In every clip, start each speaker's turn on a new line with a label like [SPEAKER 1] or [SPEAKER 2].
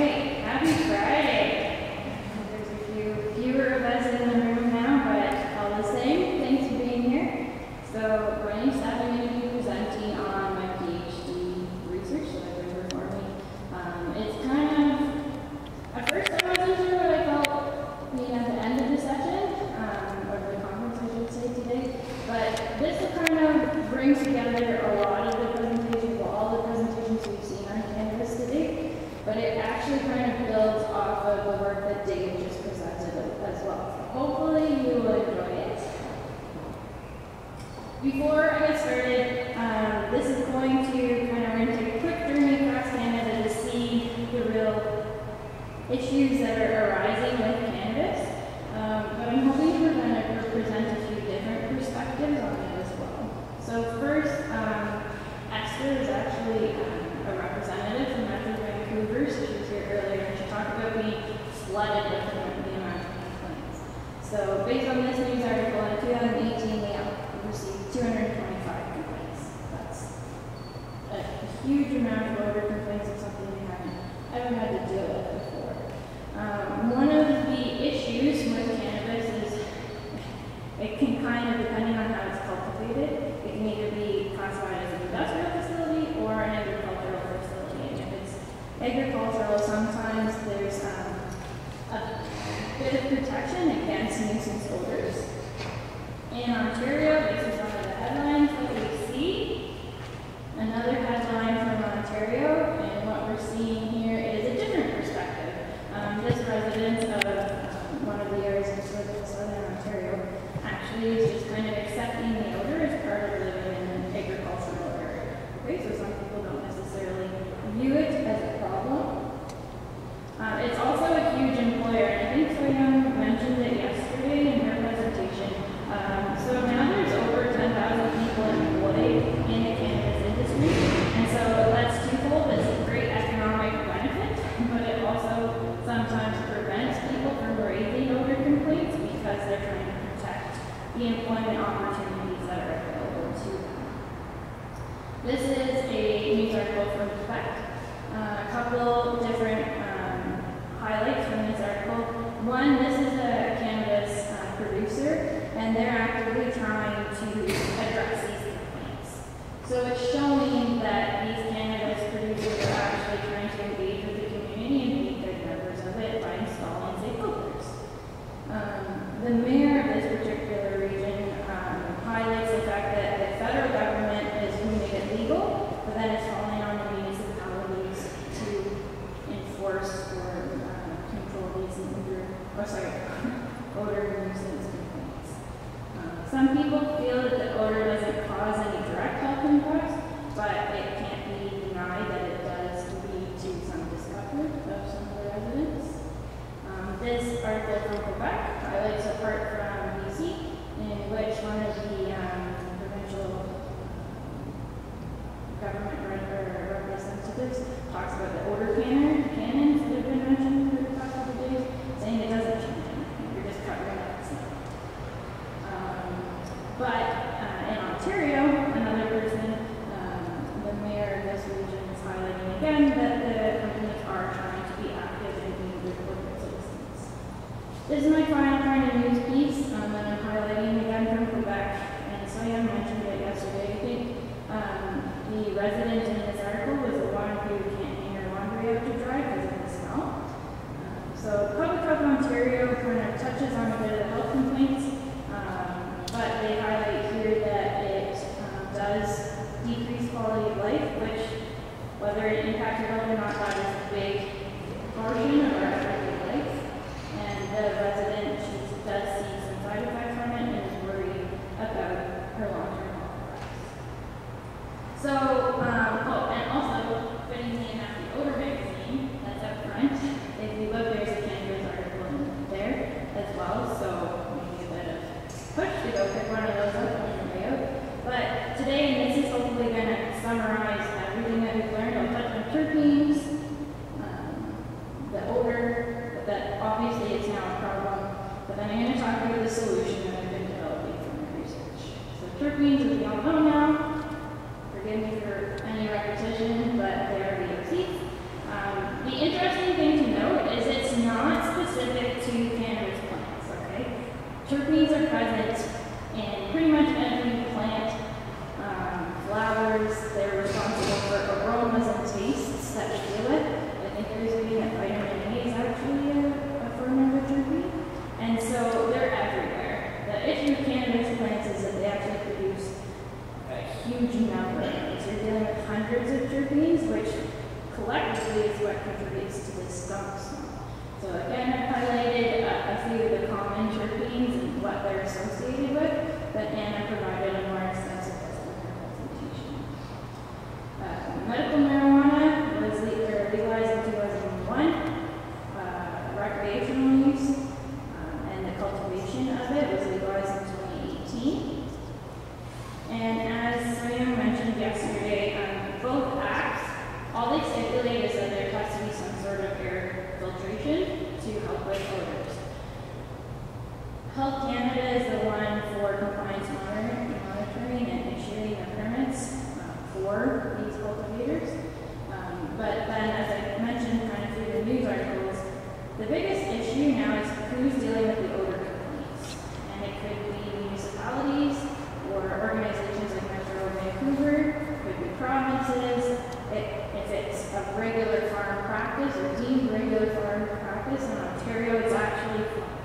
[SPEAKER 1] Okay. it actually kind of builds off of the work that Dave just presented as well. Hopefully you will enjoy it. Before I get started, um, this is going to kind of, we're going to take a quick journey across Canada to see the real issues that are arising with cannabis. Um, but I'm flooded with the amount of complaints. So based on this news article, in 2018, we received 225 complaints. That's a huge amount of odor complaints of something we haven't ever had to deal with. heads and. And So it's showing that these cannabis producers are actually trying to engage with the community and meet their members of it by installing stakeholders. Um, the This is my final kind of news piece um, that I'm highlighting. Again, from Quebec, and Soya mentioned it yesterday, I think. Um, the resident in this article was a one who can't hang her laundry up to dry because of the smell. Uh, so Public Health Ontario kind of touches on a bit of health complaints screens, as we all know now. Forgive me for any repetition, but they are VOCs. Um, the interesting thing to note is it's not specific to cannabis plants, okay? Terpenes are present in huge number. So you're dealing with hundreds of gerbies, which collectively is what contributes to this skunk smell. So again, I highlighted a, a few of the common terpenes and what they're associated with, but Anna provided a more extensive presentation. Uh, medical Thank you.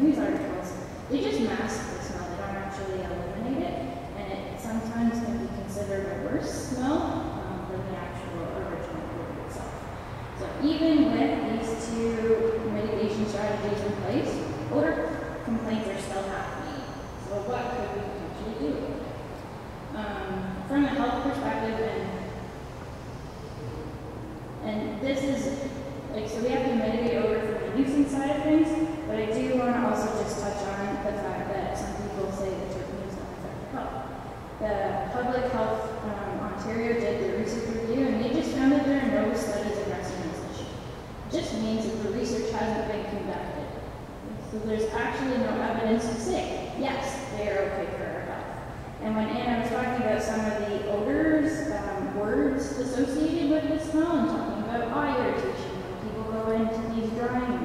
[SPEAKER 1] news articles. They just mask this conducted. So there's actually no evidence to say, yes, they are okay for our health. And when Anna was talking about some of the odors, um, words associated with the smell, and talking about eye irritation, when people go into these drying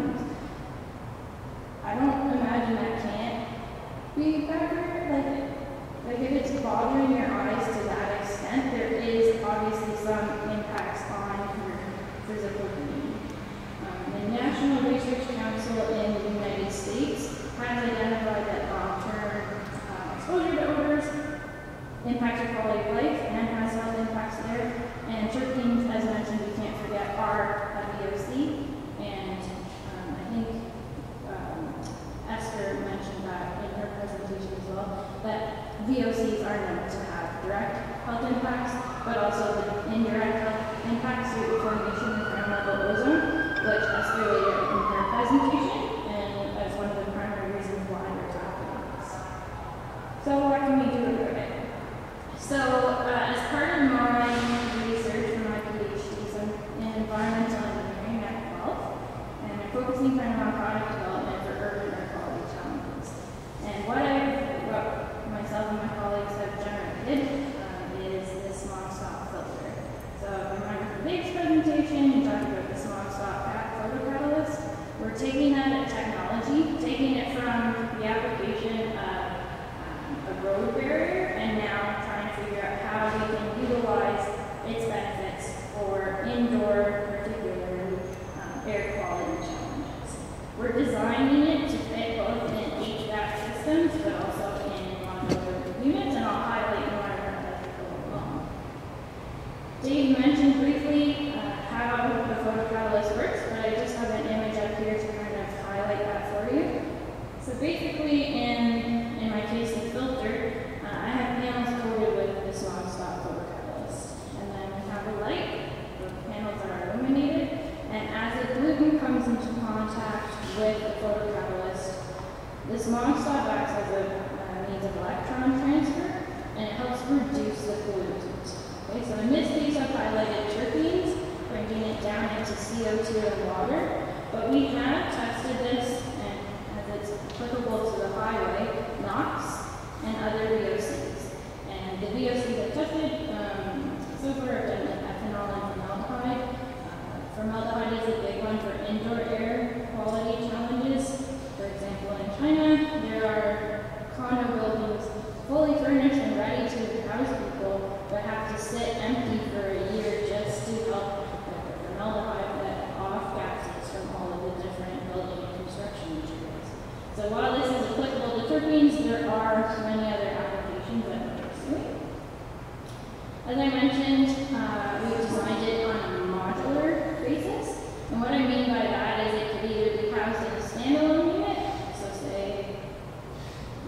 [SPEAKER 1] As I mentioned, uh, we designed it on a modular basis. And what I mean by that is it could either be housed in a standalone unit, so say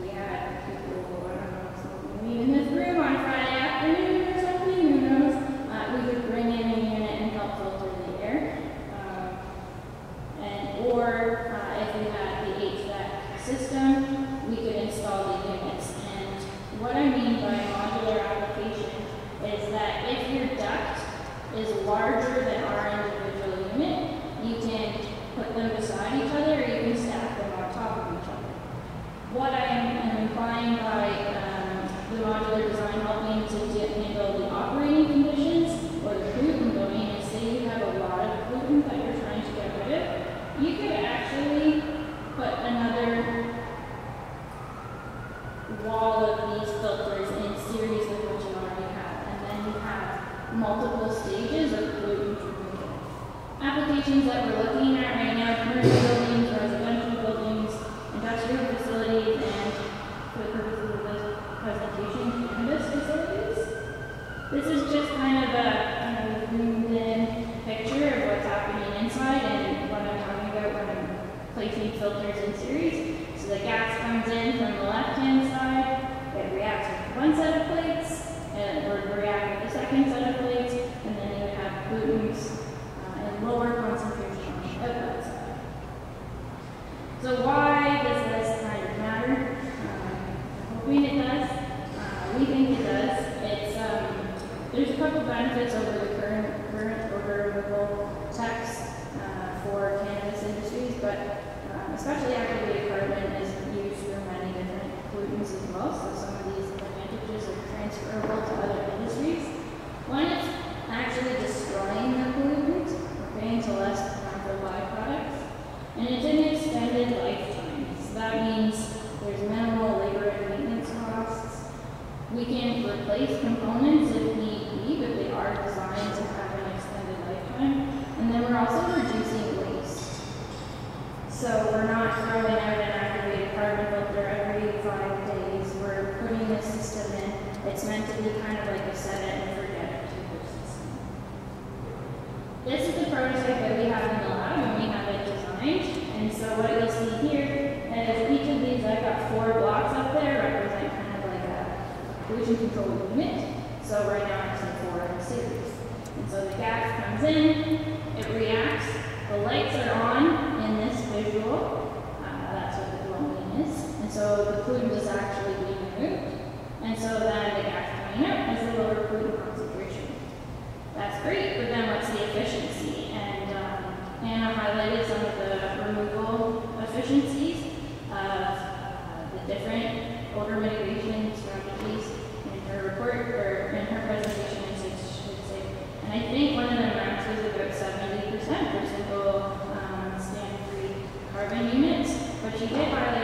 [SPEAKER 1] we had people, I don't know, some meet in this room on Friday afternoon or something, who knows? Uh, we could bring in a unit and help filter the air. Um, and, or, uh, if we had the HVAC system, we could install the units. And what I mean by modular application is that if your duct is larger than our individual unit, you can put them beside each other, or you can stack them on top of each other. What I am implying by um, the modular design helping to handle the operating conditions or the pollutant domain is say you have a lot of pollutant that you're trying to get rid of, you could actually put another wall of these filters in series with what you already have, and then you have multiple stages of pollutant removal. Applications that we're looking at right now, commercial buildings, residential buildings, industrial facilities, and for the purposes of this presentation, cannabis facilities. This is just kind of a, kind of a zoomed in picture of what's happening inside and what I'm talking about when I'm placing filters in series. So the gas comes in from the left-hand side, it reacts with one set of plates, and or react with the second set of plates, and then you have pollutants uh, in lower concentration on the outlet side. So why does this of matter? Um, I'm hoping it does. Uh, we think it does. It's um, there's a couple benefits over the current current removal tax uh, for cannabis industries, but um, especially activated carbon is used for many different pollutants as well. So some of these advantages are transferable to other industries. One is actually destroying the pollutant, okay, into less harmful byproducts. And it's an extended lifetime. So that means there's minimal labor and maintenance costs. We can replace components if need be, but they are designed to have an extended lifetime. And then we're also reducing waste. So we're not throwing out an activated carbon filter every five days. We're putting the system in. It's meant to be kind of like a set it and forget it of system. This is the prototype that we have in the lab and we have it designed. And so what you'll see here is each of these, I've got four blocks up there, represent kind of like a pollution control unit. So right now I'm seeing four in series. And so the gas comes in, it reacts, the lights are on in this visual. Uh, that's what the glowing is. And so the pollutant is actually being removed. And so then the gas coming out has a lower pollutant concentration. That's great, but then what's the efficiency? And um, Anna highlighted some of the removal efficiencies of uh, the different odor mitigation strategies in her report, or in her presentation, I should say. And I think one of them ranks was about seventy percent for single, um, stand-free carbon units. But she did highlight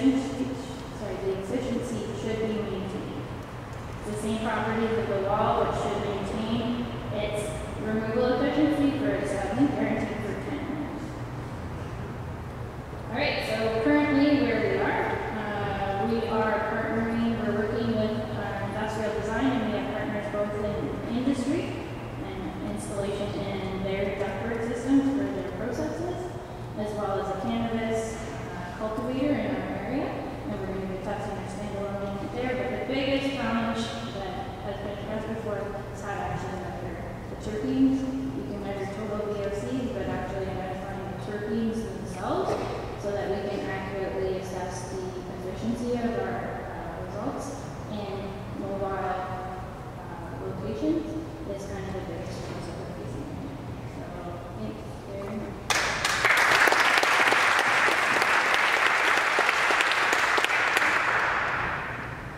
[SPEAKER 1] exigency, sorry, the efficiency should be maintained. The same properties of the wall which should maintain its removal efficiency for its acceptance